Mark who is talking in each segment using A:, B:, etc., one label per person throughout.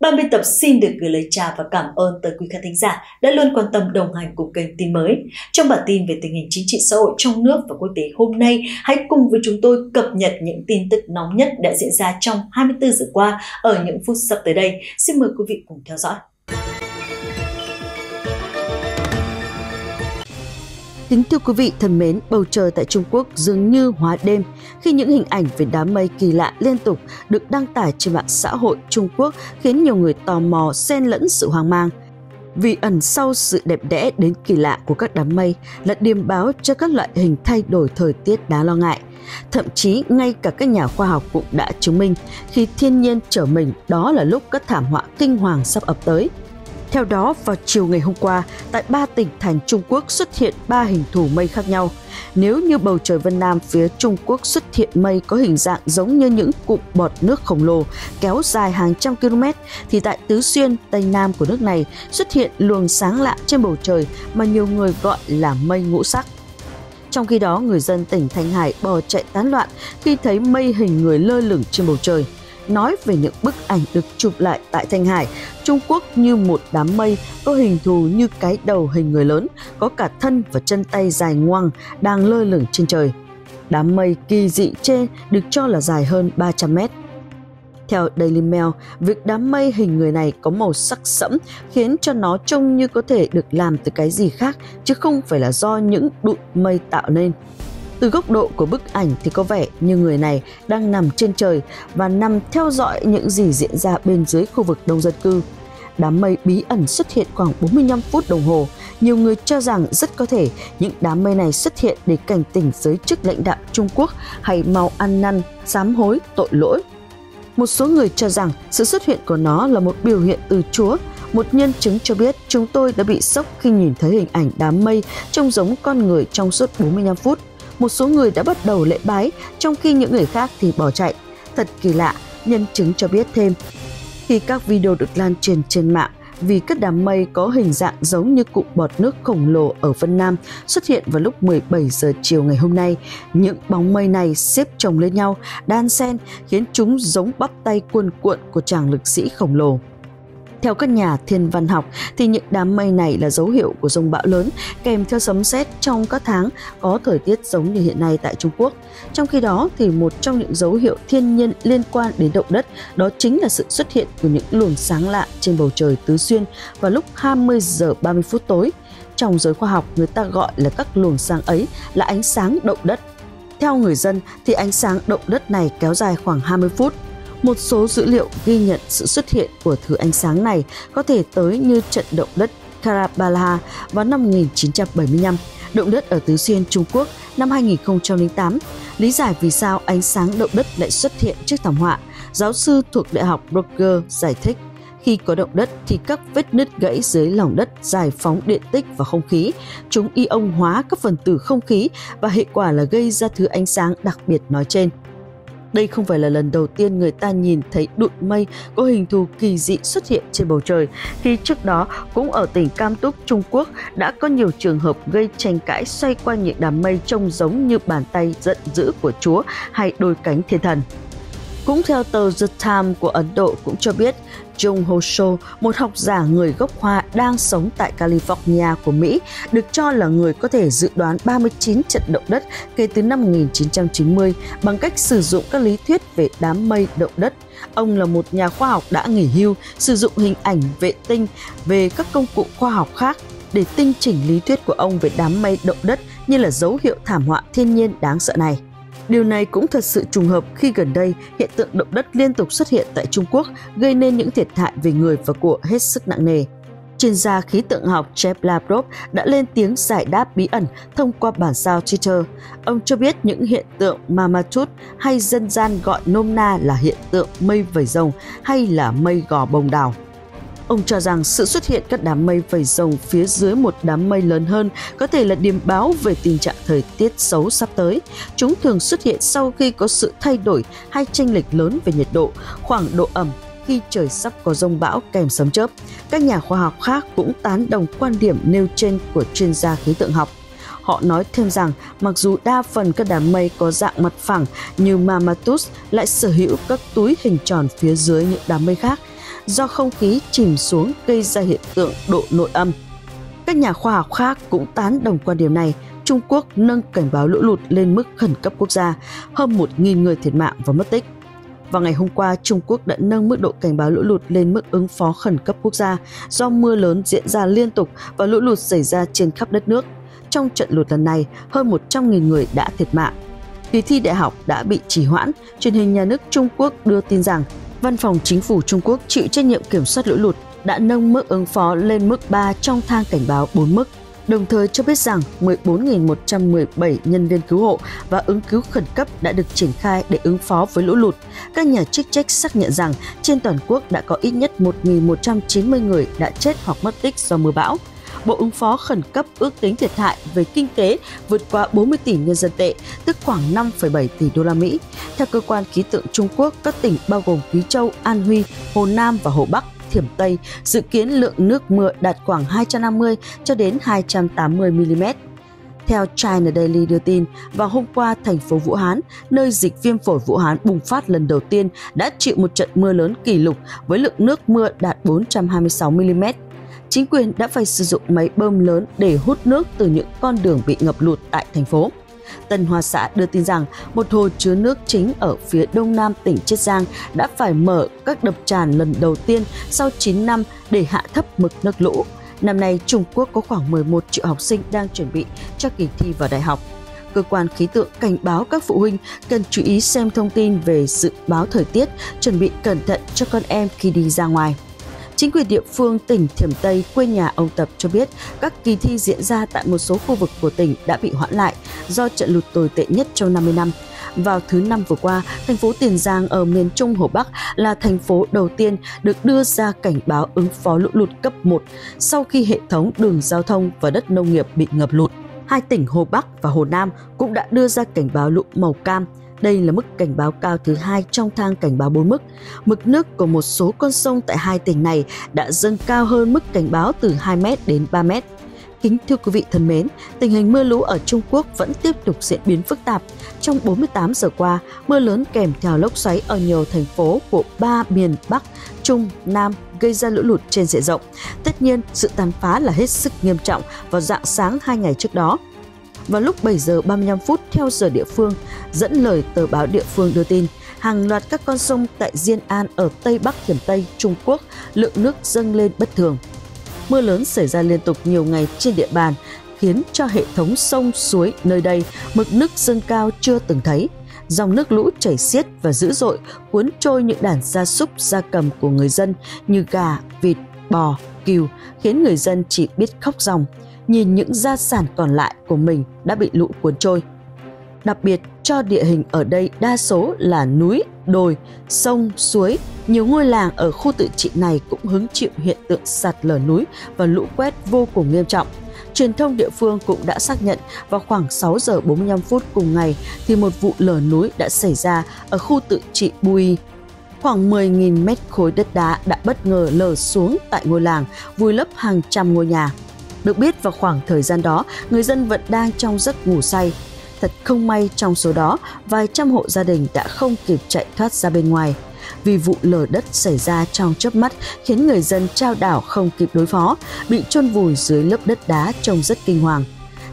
A: Ban biên tập xin được gửi lời chào và cảm ơn tới quý khán thính giả đã luôn quan tâm đồng hành cùng kênh tin mới. Trong bản tin về tình hình chính trị xã hội trong nước và quốc tế hôm nay, hãy cùng với chúng tôi cập nhật những tin tức nóng nhất đã diễn ra trong 24 giờ qua ở những phút sắp tới đây. Xin mời quý vị cùng theo dõi.
B: Kính thưa quý vị thân mến, bầu trời tại Trung Quốc dường như hóa đêm khi những hình ảnh về đám mây kỳ lạ liên tục được đăng tải trên mạng xã hội Trung Quốc khiến nhiều người tò mò xen lẫn sự hoang mang. Vì ẩn sau sự đẹp đẽ đến kỳ lạ của các đám mây là điềm báo cho các loại hình thay đổi thời tiết đáng lo ngại. Thậm chí ngay cả các nhà khoa học cũng đã chứng minh khi thiên nhiên trở mình đó là lúc các thảm họa kinh hoàng sắp ập tới – theo đó, vào chiều ngày hôm qua, tại ba tỉnh thành Trung Quốc xuất hiện ba hình thù mây khác nhau. Nếu như bầu trời Vân Nam phía Trung Quốc xuất hiện mây có hình dạng giống như những cụm bọt nước khổng lồ kéo dài hàng trăm km, thì tại Tứ Xuyên, Tây Nam của nước này xuất hiện luồng sáng lạ trên bầu trời mà nhiều người gọi là mây ngũ sắc. Trong khi đó, người dân tỉnh Thanh Hải bò chạy tán loạn khi thấy mây hình người lơ lửng trên bầu trời – nói về những bức ảnh được chụp lại tại Thanh Hải, Trung Quốc như một đám mây có hình thù như cái đầu hình người lớn, có cả thân và chân tay dài ngoằng đang lơ lửng trên trời. Đám mây kỳ dị trên được cho là dài hơn 300 mét. Theo Daily Mail, việc đám mây hình người này có màu sắc sẫm khiến cho nó trông như có thể được làm từ cái gì khác chứ không phải là do những đụn mây tạo nên. Từ góc độ của bức ảnh thì có vẻ như người này đang nằm trên trời và nằm theo dõi những gì diễn ra bên dưới khu vực đông dân cư. Đám mây bí ẩn xuất hiện khoảng 45 phút đồng hồ. Nhiều người cho rằng rất có thể những đám mây này xuất hiện để cảnh tỉnh giới chức lãnh đạo Trung Quốc hay mau ăn năn, sám hối, tội lỗi. Một số người cho rằng sự xuất hiện của nó là một biểu hiện từ Chúa một nhân chứng cho biết chúng tôi đã bị sốc khi nhìn thấy hình ảnh đám mây trông giống con người trong suốt 45 phút một số người đã bắt đầu lễ bái, trong khi những người khác thì bỏ chạy. Thật kỳ lạ, nhân chứng cho biết thêm. Khi các video được lan truyền trên mạng, vì các đám mây có hình dạng giống như cụm bọt nước khổng lồ ở Vân Nam xuất hiện vào lúc 17 giờ chiều ngày hôm nay. Những bóng mây này xếp chồng lên nhau, đan xen khiến chúng giống bắp tay cuồn cuộn của chàng lực sĩ khổng lồ. Theo các nhà thiên văn học, thì những đám mây này là dấu hiệu của rông bão lớn, kèm theo sấm sét trong các tháng có thời tiết giống như hiện nay tại Trung Quốc. Trong khi đó, thì một trong những dấu hiệu thiên nhiên liên quan đến động đất, đó chính là sự xuất hiện của những luồng sáng lạ trên bầu trời tứ xuyên vào lúc 20 giờ 30 phút tối. Trong giới khoa học, người ta gọi là các luồng sáng ấy là ánh sáng động đất. Theo người dân, thì ánh sáng động đất này kéo dài khoảng 20 phút một số dữ liệu ghi nhận sự xuất hiện của thứ ánh sáng này có thể tới như trận động đất Karabala vào năm 1975, động đất ở Tứ Xuyên, Trung Quốc năm 2008. Lý giải vì sao ánh sáng động đất lại xuất hiện trước thảm họa, giáo sư thuộc Đại học Broker giải thích. Khi có động đất thì các vết nứt gãy dưới lòng đất giải phóng điện tích và không khí. Chúng ion hóa các phần tử không khí và hệ quả là gây ra thứ ánh sáng đặc biệt nói trên. Đây không phải là lần đầu tiên người ta nhìn thấy đụn mây có hình thù kỳ dị xuất hiện trên bầu trời, khi trước đó cũng ở tỉnh Cam Túc, Trung Quốc đã có nhiều trường hợp gây tranh cãi xoay quanh những đám mây trông giống như bàn tay giận dữ của Chúa hay đôi cánh thiên thần. Cũng theo tờ The Times của Ấn Độ cũng cho biết, Jung Ho Cho, một học giả người gốc Hoa đang sống tại California của Mỹ, được cho là người có thể dự đoán 39 trận động đất kể từ năm 1990 bằng cách sử dụng các lý thuyết về đám mây động đất. Ông là một nhà khoa học đã nghỉ hưu, sử dụng hình ảnh vệ tinh về các công cụ khoa học khác để tinh chỉnh lý thuyết của ông về đám mây động đất như là dấu hiệu thảm họa thiên nhiên đáng sợ này. Điều này cũng thật sự trùng hợp khi gần đây hiện tượng động đất liên tục xuất hiện tại Trung Quốc, gây nên những thiệt hại về người và của hết sức nặng nề. Chuyên gia khí tượng học Jeff Lavrov đã lên tiếng giải đáp bí ẩn thông qua bản sao Twitter. Ông cho biết những hiện tượng Mamatut hay dân gian gọi nôm na là hiện tượng mây vẩy rồng hay là mây gò bồng đào. Ông cho rằng sự xuất hiện các đám mây vẩy rồng phía dưới một đám mây lớn hơn có thể là điềm báo về tình trạng thời tiết xấu sắp tới. Chúng thường xuất hiện sau khi có sự thay đổi hay chênh lệch lớn về nhiệt độ, khoảng độ ẩm khi trời sắp có rông bão kèm sấm chớp. Các nhà khoa học khác cũng tán đồng quan điểm nêu trên của chuyên gia khí tượng học. Họ nói thêm rằng mặc dù đa phần các đám mây có dạng mặt phẳng như Mamatus lại sở hữu các túi hình tròn phía dưới những đám mây khác, do không khí chìm xuống gây ra hiện tượng độ nội âm. Các nhà khoa học khác cũng tán đồng quan điểm này. Trung Quốc nâng cảnh báo lũ lụt lên mức khẩn cấp quốc gia, hơn 1.000 người thiệt mạng và mất tích. Vào ngày hôm qua, Trung Quốc đã nâng mức độ cảnh báo lũ lụt lên mức ứng phó khẩn cấp quốc gia do mưa lớn diễn ra liên tục và lũ lụt xảy ra trên khắp đất nước. Trong trận lụt lần này, hơn 100.000 người đã thiệt mạng. Kỳ thi đại học đã bị trì hoãn, truyền hình nhà nước Trung Quốc đưa tin rằng Văn phòng Chính phủ Trung Quốc chịu trách nhiệm kiểm soát lũ lụt đã nâng mức ứng phó lên mức 3 trong thang cảnh báo 4 mức, đồng thời cho biết rằng 14.117 nhân viên cứu hộ và ứng cứu khẩn cấp đã được triển khai để ứng phó với lũ lụt. Các nhà chức trách xác nhận rằng trên toàn quốc đã có ít nhất 1.190 người đã chết hoặc mất tích do mưa bão. Bộ ứng phó khẩn cấp ước tính thiệt hại về kinh tế vượt qua 40 tỷ nhân dân tệ, tức khoảng 5,7 tỷ đô la Mỹ. Theo cơ quan khí tượng Trung Quốc, các tỉnh bao gồm Quý Châu, An Huy, Hồ Nam và Hồ Bắc Thiểm Tây dự kiến lượng nước mưa đạt khoảng 250 cho đến 280 mm. Theo China Daily đưa tin, vào hôm qua, thành phố Vũ Hán, nơi dịch viêm phổi Vũ Hán bùng phát lần đầu tiên, đã chịu một trận mưa lớn kỷ lục với lượng nước mưa đạt 426 mm. Chính quyền đã phải sử dụng máy bơm lớn để hút nước từ những con đường bị ngập lụt tại thành phố. Tân Hoa Xã đưa tin rằng một hồ chứa nước chính ở phía đông nam tỉnh Chiết Giang đã phải mở các đập tràn lần đầu tiên sau 9 năm để hạ thấp mực nước lũ. Năm nay, Trung Quốc có khoảng 11 triệu học sinh đang chuẩn bị cho kỳ thi vào đại học. Cơ quan khí tượng cảnh báo các phụ huynh cần chú ý xem thông tin về dự báo thời tiết, chuẩn bị cẩn thận cho con em khi đi ra ngoài. Chính quyền địa phương tỉnh Thiểm Tây, quê nhà ông Tập cho biết các kỳ thi diễn ra tại một số khu vực của tỉnh đã bị hoãn lại do trận lụt tồi tệ nhất trong 50 năm. Vào thứ năm vừa qua, thành phố Tiền Giang ở miền Trung Hồ Bắc là thành phố đầu tiên được đưa ra cảnh báo ứng phó lũ lụt cấp 1 sau khi hệ thống đường giao thông và đất nông nghiệp bị ngập lụt. Hai tỉnh Hồ Bắc và Hồ Nam cũng đã đưa ra cảnh báo lũ màu cam đây là mức cảnh báo cao thứ hai trong thang cảnh báo 4 mức. Mực nước của một số con sông tại hai tỉnh này đã dâng cao hơn mức cảnh báo từ 2 m đến 3 m. Kính thưa quý vị thân mến, tình hình mưa lũ ở Trung Quốc vẫn tiếp tục diễn biến phức tạp. Trong 48 giờ qua, mưa lớn kèm theo lốc xoáy ở nhiều thành phố của ba miền Bắc, Trung, Nam gây ra lũ lụt trên diện rộng. Tất nhiên, sự tàn phá là hết sức nghiêm trọng vào dạng sáng hai ngày trước đó vào lúc 7 giờ 35 phút theo giờ địa phương, dẫn lời tờ báo địa phương đưa tin, hàng loạt các con sông tại Diên An ở Tây Bắc Thiểm Tây, Trung Quốc, lượng nước dâng lên bất thường. Mưa lớn xảy ra liên tục nhiều ngày trên địa bàn, khiến cho hệ thống sông suối nơi đây mực nước dâng cao chưa từng thấy. Dòng nước lũ chảy xiết và dữ dội cuốn trôi những đàn gia súc gia cầm của người dân như gà, vịt, bò, cừu, khiến người dân chỉ biết khóc ròng nhìn những gia sản còn lại của mình đã bị lũ cuốn trôi. Đặc biệt cho địa hình ở đây đa số là núi, đồi, sông, suối, nhiều ngôi làng ở khu tự trị này cũng hứng chịu hiện tượng sạt lở núi và lũ quét vô cùng nghiêm trọng. Truyền thông địa phương cũng đã xác nhận vào khoảng 6 giờ 45 phút cùng ngày thì một vụ lở núi đã xảy ra ở khu tự trị Bui. Khoảng 10.000 mét khối đất đá đã bất ngờ lở xuống tại ngôi làng, vùi lấp hàng trăm ngôi nhà. Được biết vào khoảng thời gian đó, người dân vẫn đang trong giấc ngủ say. Thật không may trong số đó, vài trăm hộ gia đình đã không kịp chạy thoát ra bên ngoài. Vì vụ lở đất xảy ra trong chớp mắt khiến người dân trao đảo không kịp đối phó, bị chôn vùi dưới lớp đất đá trông rất kinh hoàng.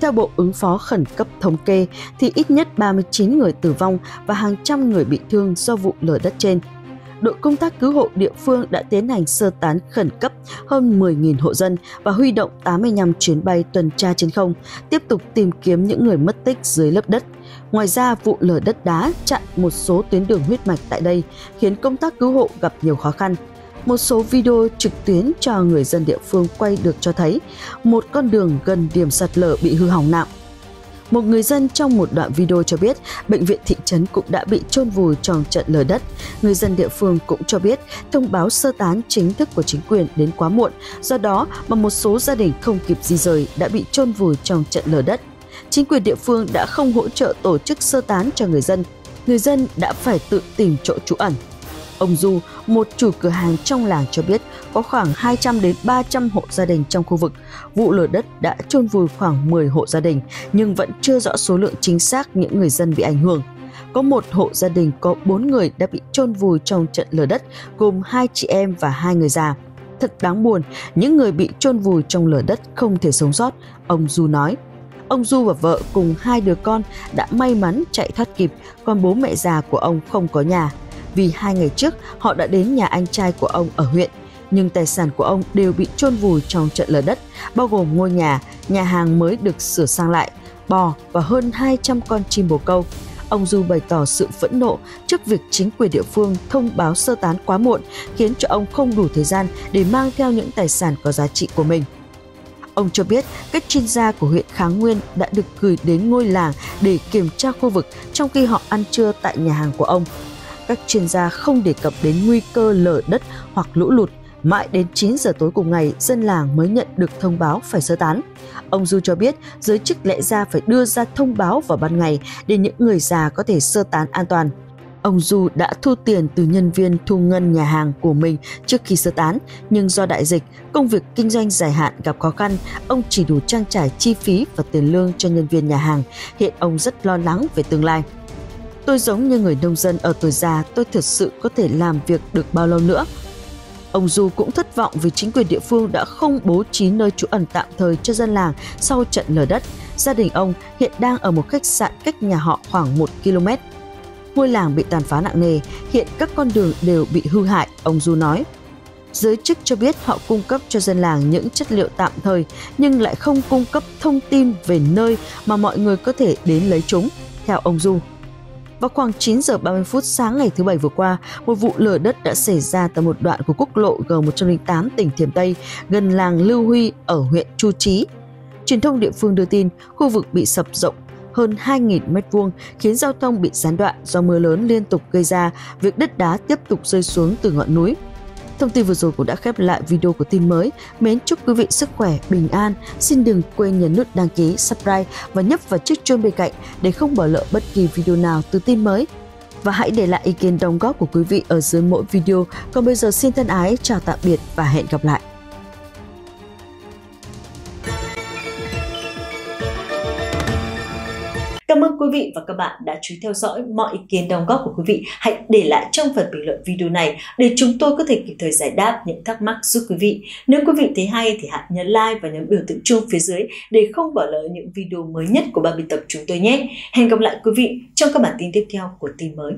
B: Theo Bộ ứng phó khẩn cấp thống kê thì ít nhất 39 người tử vong và hàng trăm người bị thương do vụ lở đất trên – đội công tác cứu hộ địa phương đã tiến hành sơ tán khẩn cấp hơn 10.000 hộ dân và huy động 85 chuyến bay tuần tra trên không, tiếp tục tìm kiếm những người mất tích dưới lớp đất. Ngoài ra, vụ lở đất đá chặn một số tuyến đường huyết mạch tại đây, khiến công tác cứu hộ gặp nhiều khó khăn. Một số video trực tuyến cho người dân địa phương quay được cho thấy một con đường gần điểm sạt lở bị hư hỏng nặng một người dân trong một đoạn video cho biết bệnh viện thị trấn cũng đã bị chôn vùi trong trận lở đất. Người dân địa phương cũng cho biết thông báo sơ tán chính thức của chính quyền đến quá muộn, do đó mà một số gia đình không kịp di rời đã bị chôn vùi trong trận lở đất. Chính quyền địa phương đã không hỗ trợ tổ chức sơ tán cho người dân. Người dân đã phải tự tìm chỗ trú ẩn. Ông Du, một chủ cửa hàng trong làng cho biết có khoảng 200 đến 300 hộ gia đình trong khu vực. Vụ lở đất đã chôn vùi khoảng 10 hộ gia đình nhưng vẫn chưa rõ số lượng chính xác những người dân bị ảnh hưởng. có một hộ gia đình có 4 người đã bị chôn vùi trong trận lở đất, gồm hai chị em và hai người già. Thật đáng buồn, những người bị chôn vùi trong lở đất không thể sống sót, ông Du nói. Ông Du và vợ cùng hai đứa con đã may mắn chạy thoát kịp, còn bố mẹ già của ông không có nhà. Vì hai ngày trước họ đã đến nhà anh trai của ông ở huyện, nhưng tài sản của ông đều bị chôn vùi trong trận lở đất, bao gồm ngôi nhà, nhà hàng mới được sửa sang lại, bò và hơn 200 con chim bồ câu. Ông Du bày tỏ sự phẫn nộ trước việc chính quyền địa phương thông báo sơ tán quá muộn, khiến cho ông không đủ thời gian để mang theo những tài sản có giá trị của mình. Ông cho biết các chuyên gia của huyện Kháng Nguyên đã được gửi đến ngôi làng để kiểm tra khu vực trong khi họ ăn trưa tại nhà hàng của ông. Các chuyên gia không đề cập đến nguy cơ lở đất hoặc lũ lụt. Mãi đến 9 giờ tối cùng ngày, dân làng mới nhận được thông báo phải sơ tán. Ông Du cho biết giới chức lẽ ra phải đưa ra thông báo vào ban ngày để những người già có thể sơ tán an toàn. Ông Du đã thu tiền từ nhân viên thu ngân nhà hàng của mình trước khi sơ tán, nhưng do đại dịch, công việc kinh doanh dài hạn gặp khó khăn, ông chỉ đủ trang trải chi phí và tiền lương cho nhân viên nhà hàng. Hiện ông rất lo lắng về tương lai. Tôi giống như người nông dân ở tuổi già, tôi thật sự có thể làm việc được bao lâu nữa? Ông Du cũng thất vọng vì chính quyền địa phương đã không bố trí nơi trú ẩn tạm thời cho dân làng sau trận lở đất. Gia đình ông hiện đang ở một khách sạn cách nhà họ khoảng 1 km. Ngôi làng bị tàn phá nặng nề, hiện các con đường đều bị hư hại, ông Du nói. Giới chức cho biết họ cung cấp cho dân làng những chất liệu tạm thời nhưng lại không cung cấp thông tin về nơi mà mọi người có thể đến lấy chúng, theo ông Du. Vào khoảng 9 giờ 30 phút sáng ngày thứ Bảy vừa qua, một vụ lở đất đã xảy ra tại một đoạn của quốc lộ G108 tỉnh Thiểm Tây, gần làng Lưu Huy ở huyện Chu Chí. Truyền thông địa phương đưa tin khu vực bị sập rộng hơn 2.000 m2 khiến giao thông bị gián đoạn do mưa lớn liên tục gây ra việc đất đá tiếp tục rơi xuống từ ngọn núi. Thông tin vừa rồi cũng đã khép lại video của tin mới. Mến chúc quý vị sức khỏe, bình an. Xin đừng quên nhấn nút đăng ký, subscribe và nhấp vào chiếc chuông bên cạnh để không bỏ lỡ bất kỳ video nào từ tin mới. Và hãy để lại ý kiến đóng góp của quý vị ở dưới mỗi video. Còn bây giờ xin thân ái, chào tạm biệt và hẹn gặp lại.
A: Ơn quý vị và các bạn đã chú ý theo dõi mọi ý kiến đóng góp của quý vị. Hãy để lại trong phần bình luận video này để chúng tôi có thể kịp thời giải đáp những thắc mắc giúp quý vị. Nếu quý vị thấy hay thì hãy nhấn like và nhấn biểu tượng chuông phía dưới để không bỏ lỡ những video mới nhất của ban biên tập chúng tôi nhé. Hẹn gặp lại quý vị trong các bản tin tiếp theo của tin mới.